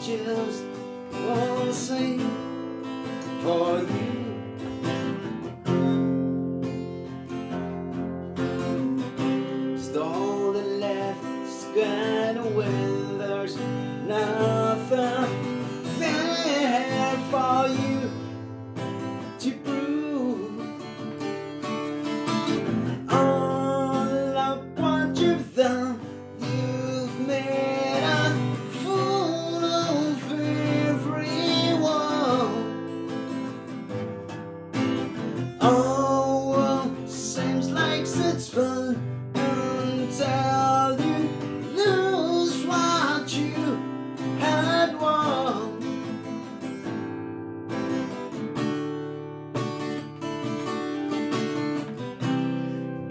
just wanna sing for you. Stole the left sky when there's nothing there for you to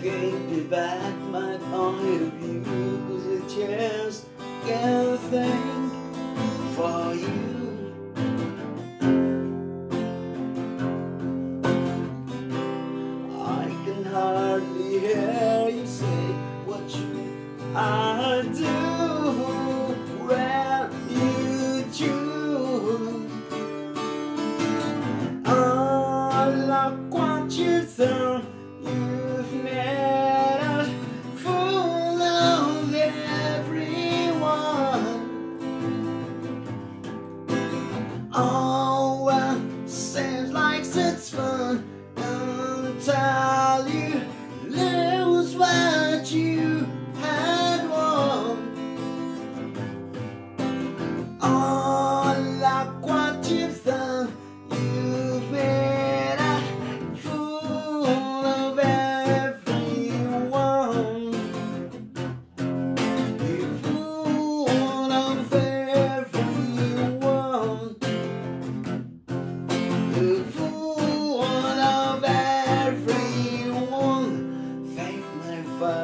gave me back. My point of view Cause I just can't think for you. I can hardly hear you say what you are all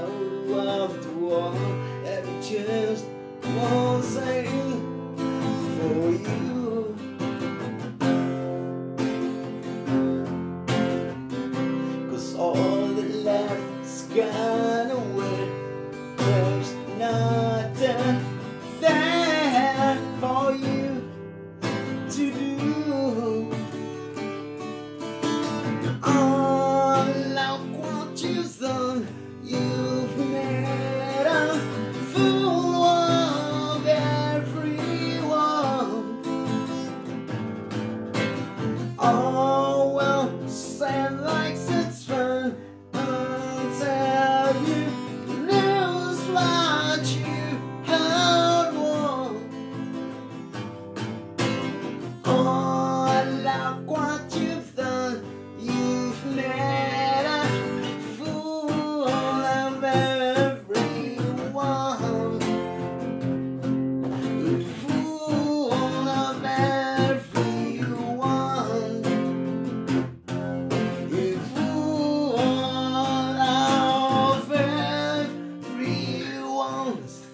wall, off the every chance. ーン